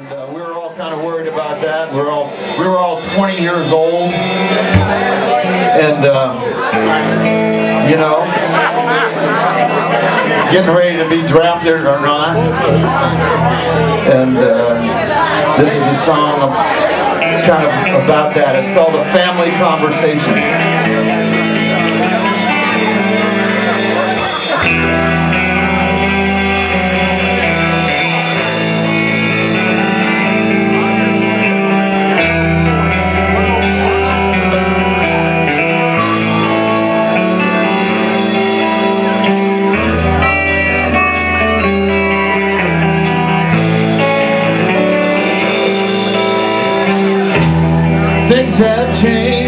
And uh, we were all kind of worried about that. We were all we were all 20 years old, and uh, you know, getting ready to be drafted or not. And uh, this is a song kind of about that. It's called a family conversation. Have changed,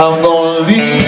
I'm gonna leave.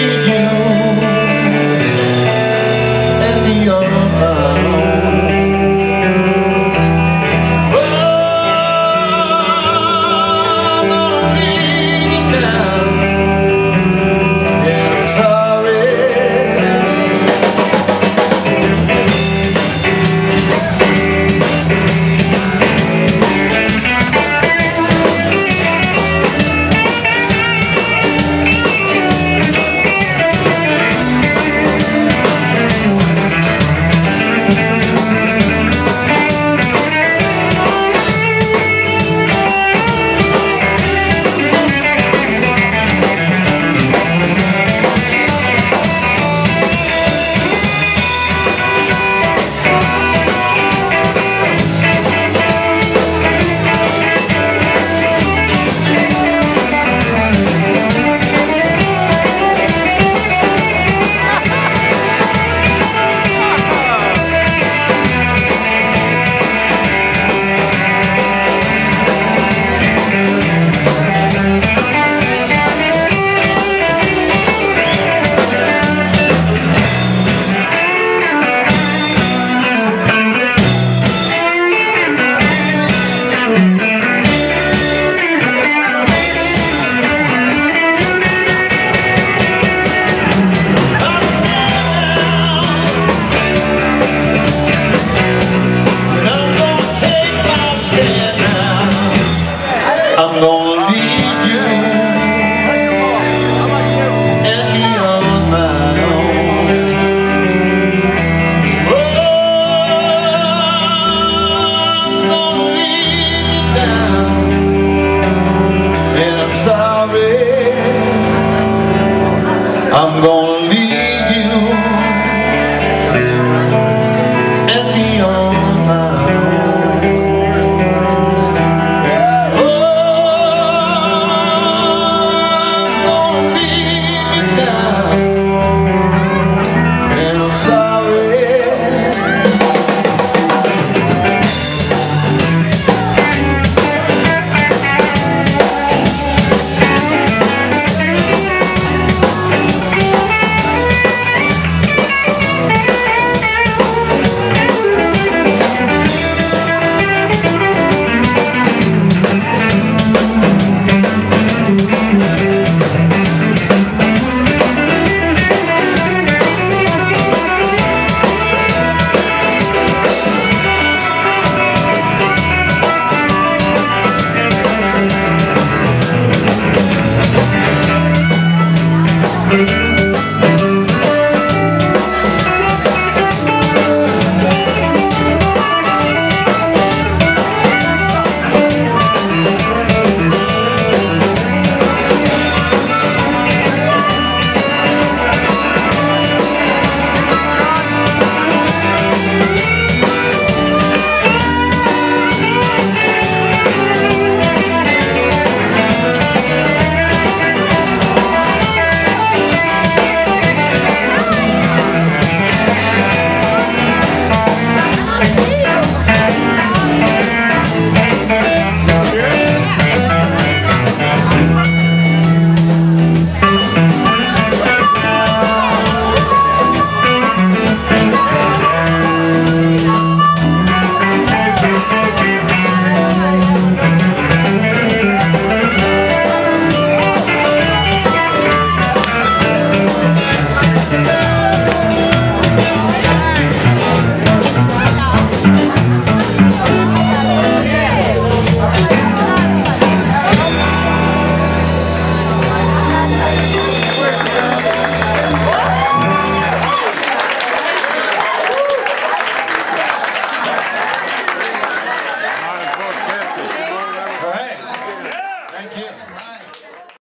I'm going